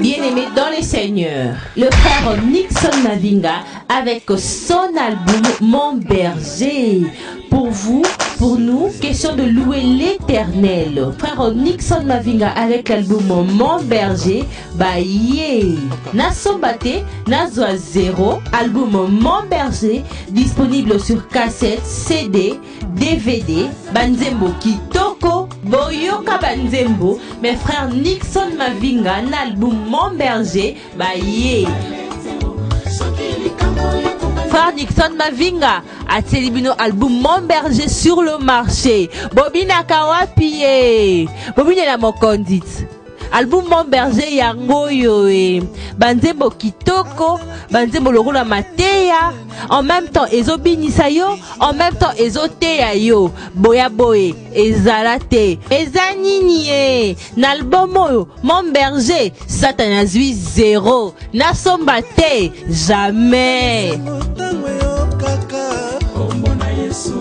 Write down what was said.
Bien-aimé dans les seigneurs, le frère Nixon Mavinga avec son album Mon berger. Pour vous, pour nous, question de louer l'éternel. Frère Nixon Mavinga avec l'album Mon berger, bah yeah. Nasombate, Nazwa Zero, album Mon berger, disponible sur cassette, CD, DVD, Banzembo Kitoko, Boyoka Banzembo, mes frères Nixon Mavinga, un album Mon berger, yeah. Frère Nixon Mavinga a bino album Mon berger sur le marché. Bobina Kawapi, Bobina la mokondit. Album Mon berger yango yo e. Banzembo kitoko banzembo lokola mateya. En même temps ezobinisa yo en même temps ezoteya yo. Boya boye ezala te. Eza nini ye na album oyo Mon berger satan azwi zero nasomba te jamais. Ntango eyokaka kombo na yesu